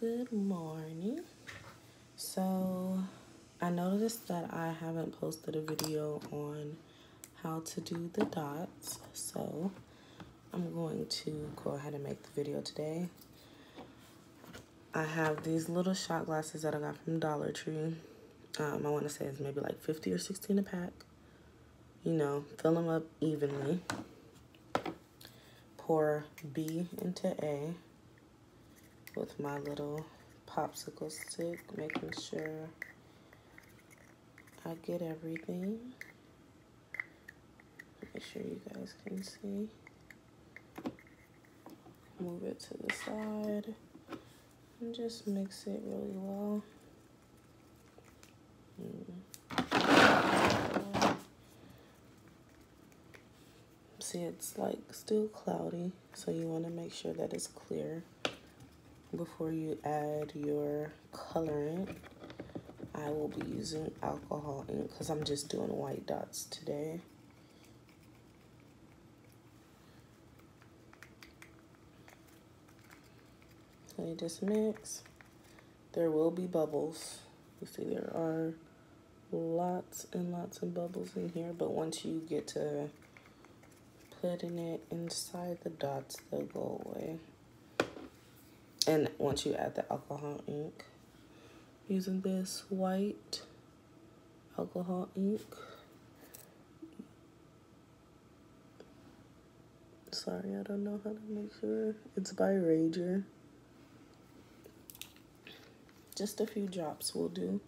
Good morning. So, I noticed that I haven't posted a video on how to do the dots. So, I'm going to go ahead and make the video today. I have these little shot glasses that I got from Dollar Tree. Um, I want to say it's maybe like 50 or 60 in a pack. You know, fill them up evenly. Pour B into A with my little popsicle stick, making sure I get everything. Make sure you guys can see. Move it to the side and just mix it really well. Mm. See, it's like still cloudy, so you want to make sure that it's clear before you add your colorant. I will be using alcohol ink because I'm just doing white dots today. So you just mix. There will be bubbles. You see there are lots and lots of bubbles in here, but once you get to putting it inside the dots, they'll go away. And once you add the alcohol ink, using this white alcohol ink. Sorry, I don't know how to make sure. It's by Ranger. Just a few drops will do.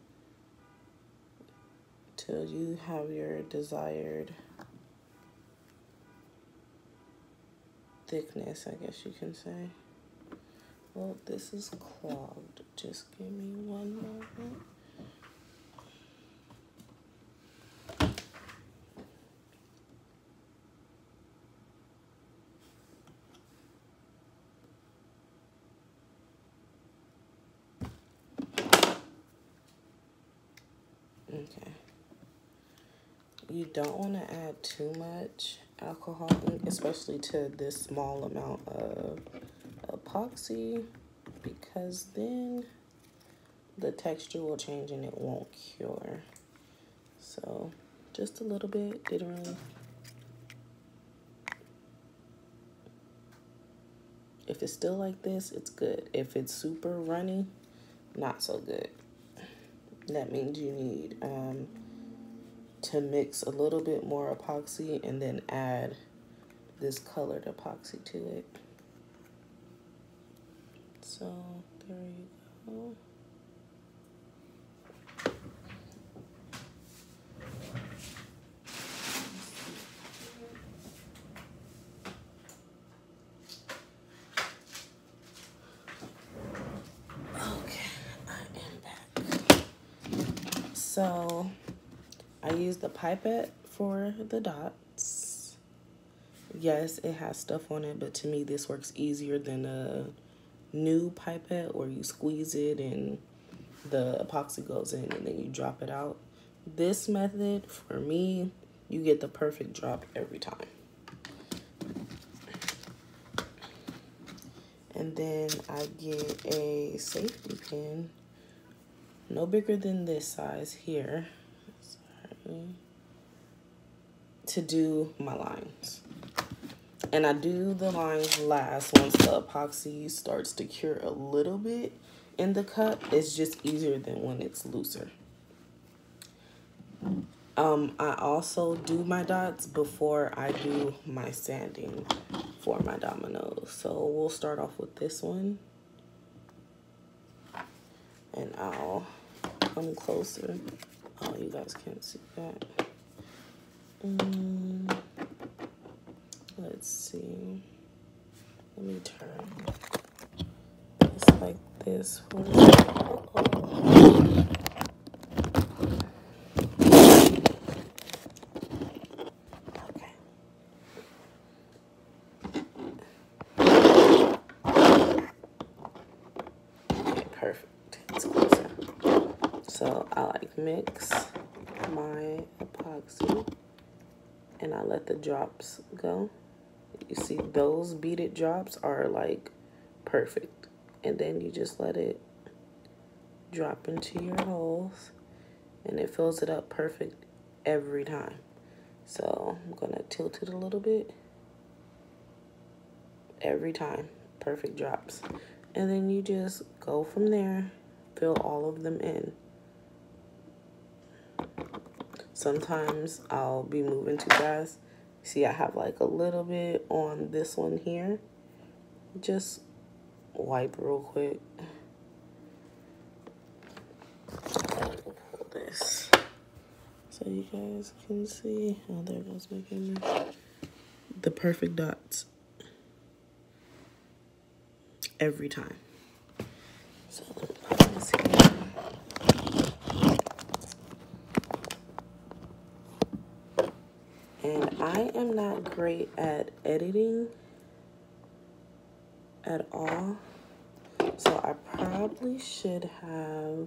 Till you have your desired thickness, I guess you can say. Well, this is clogged. Just give me one moment. Okay. You don't want to add too much alcohol, especially to this small amount of epoxy because then the texture will change and it won't cure. So just a little bit, didn't really. If it's still like this, it's good. If it's super runny, not so good. That means you need um, to mix a little bit more epoxy and then add this colored epoxy to it. So there you go. Okay, I am back. So I use the pipette for the dots. Yes, it has stuff on it, but to me this works easier than a new pipette where you squeeze it and the epoxy goes in and then you drop it out. This method, for me, you get the perfect drop every time. And then I get a safety pin, no bigger than this size here, Sorry. to do my lines. And I do the lines last once the epoxy starts to cure a little bit in the cup. It's just easier than when it's looser. Um, I also do my dots before I do my sanding for my dominoes. So we'll start off with this one. And I'll come closer. Oh, you guys can't see that. Let's see. Let me turn. It's like this. perfect. So I like mix my epoxy and I let the drops go. You see those beaded drops are like perfect and then you just let it drop into your holes and it fills it up perfect every time. So I'm gonna tilt it a little bit every time, perfect drops. And then you just go from there, fill all of them in. Sometimes I'll be moving too fast. See, I have like a little bit on this one here. Just wipe real quick. Pull this so you guys can see. Oh, there goes my camera. The perfect dots every time. So this here. And I am not great at editing at all. So I probably should have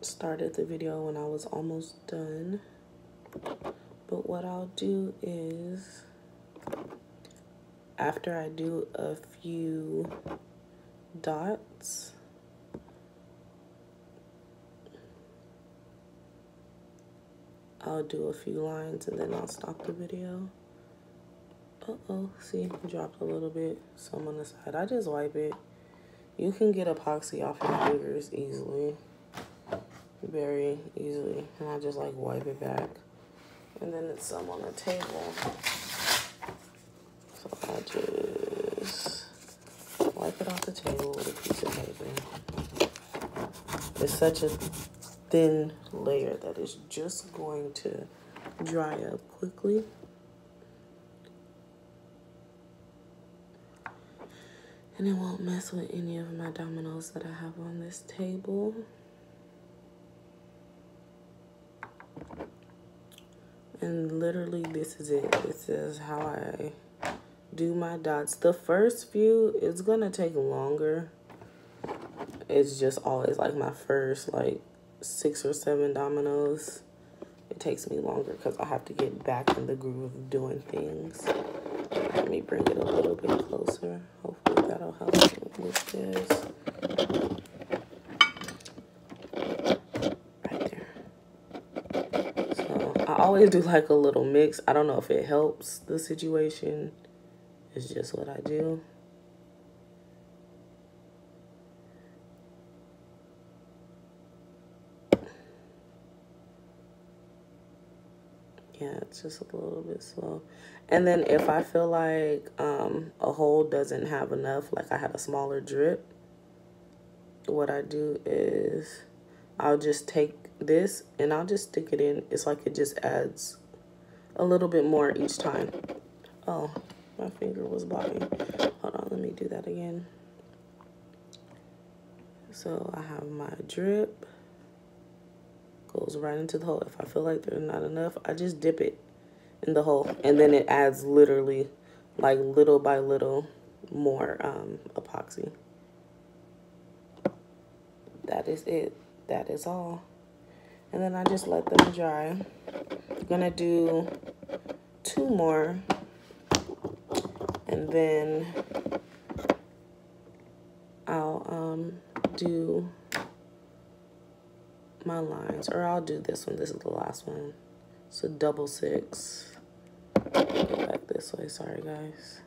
started the video when I was almost done. But what I'll do is after I do a few dots, I'll do a few lines and then I'll stop the video. Uh-oh, see, dropped a little bit. Some on the side. I just wipe it. You can get epoxy off your fingers easily. Very easily. And I just like wipe it back. And then it's some on the table. So I just wipe it off the table with a piece of paper. It's such a thin layer that is just going to dry up quickly. And it won't mess with any of my dominoes that I have on this table. And literally this is it. This is how I do my dots. The first few, it's gonna take longer. It's just always like my first like six or seven dominoes, it takes me longer because I have to get back in the groove of doing things. Let me bring it a little bit closer. Hopefully that'll help with this. Right there. So I always do like a little mix. I don't know if it helps the situation. It's just what I do. Yeah, it's just a little bit slow. And then if I feel like um, a hole doesn't have enough, like I had a smaller drip, what I do is I'll just take this and I'll just stick it in. It's like it just adds a little bit more each time. Oh, my finger was bobbing. Hold on, let me do that again. So I have my drip goes right into the hole. If I feel like there's not enough, I just dip it in the hole. And then it adds literally like little by little more um, epoxy. That is it. That is all. And then I just let them dry. I'm gonna do two more. And then I'll um, do my lines, or I'll do this one. This is the last one. So double six. Get back this way. Sorry, guys.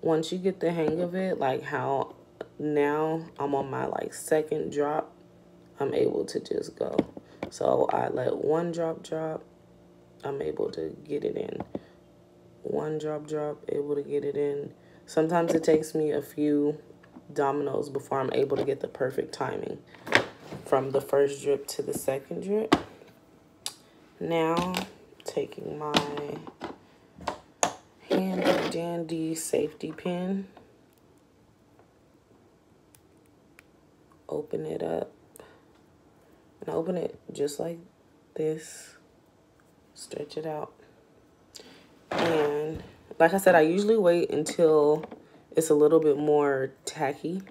Once you get the hang of it, like how now I'm on my like second drop, I'm able to just go. So I let one drop drop, I'm able to get it in. One drop drop, able to get it in. Sometimes it takes me a few dominoes before I'm able to get the perfect timing from the first drip to the second drip. Now, taking my handy dandy safety pin, open it up, and open it just like this stretch it out. And like I said, I usually wait until it's a little bit more tacky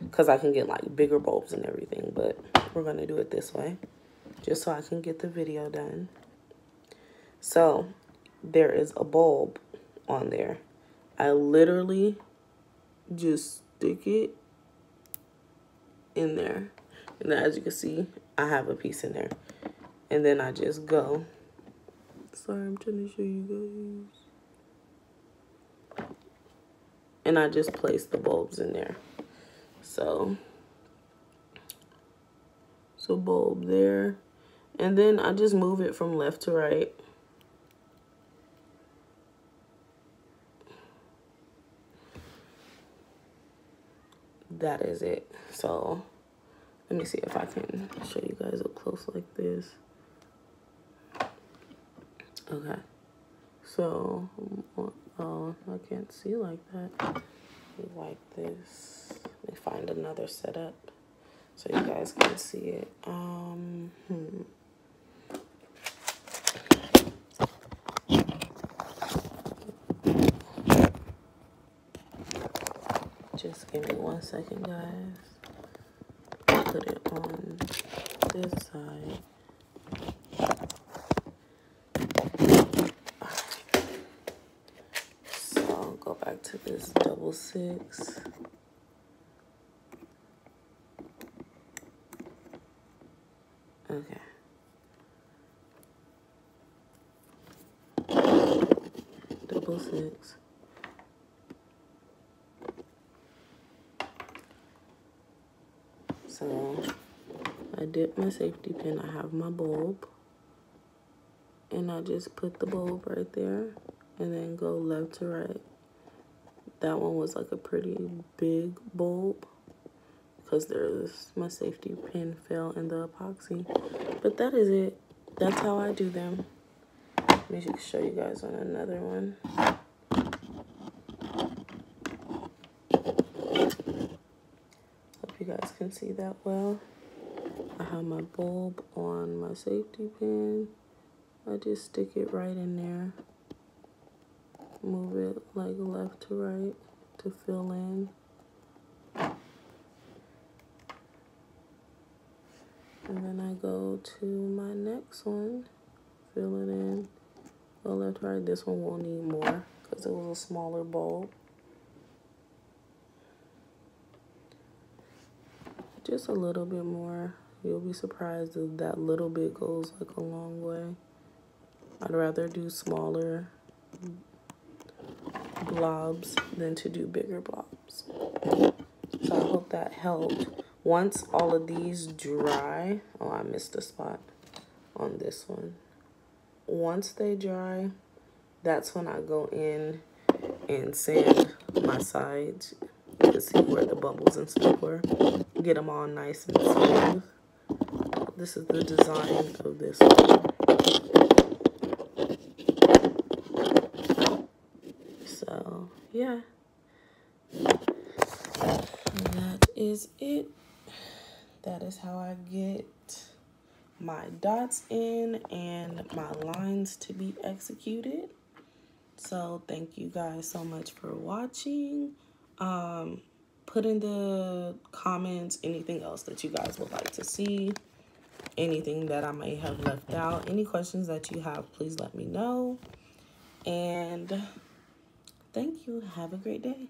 because I can get like bigger bulbs and everything, but we're going to do it this way just so I can get the video done. So there is a bulb on there. I literally just stick it in there. And as you can see, I have a piece in there. And then I just go. Sorry, I'm trying to show you guys. And I just place the bulbs in there. So, so bulb there. And then I just move it from left to right. That is it. So let me see if I can show you guys up close like this. Okay. So, oh, I can't see like that. Like this. Let me find another setup so you guys can see it. Um, hmm. Just give me one second, guys. Put it on this side. So I'll go back to this double six. Okay. Double six. So I dip my safety pin. I have my bulb. And I just put the bulb right there and then go left to right. That one was like a pretty big bulb because there's my safety pin fell in the epoxy. But that is it. That's how I do them. Let me show you guys on another one. Hope you guys can see that well. I have my bulb on my safety pin. I just stick it right in there. Move it like left to right to fill in. And then I go to my next one, fill it in, go left to right. This one will need more because it was a smaller bulb. just a little bit more. You'll be surprised if that little bit goes like a long way. I'd rather do smaller blobs than to do bigger blobs. So I hope that helped. Once all of these dry, oh, I missed a spot on this one. Once they dry, that's when I go in and sand my sides to see where the bubbles and stuff were. Get them all nice and smooth. This is the design of this one. Yeah. That is it. That is how I get my dots in and my lines to be executed. So thank you guys so much for watching. Um, put in the comments anything else that you guys would like to see, anything that I may have left out. Any questions that you have, please let me know. And thank you. Have a great day.